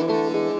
Música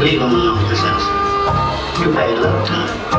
leave them alone with the. You paid a lot of time.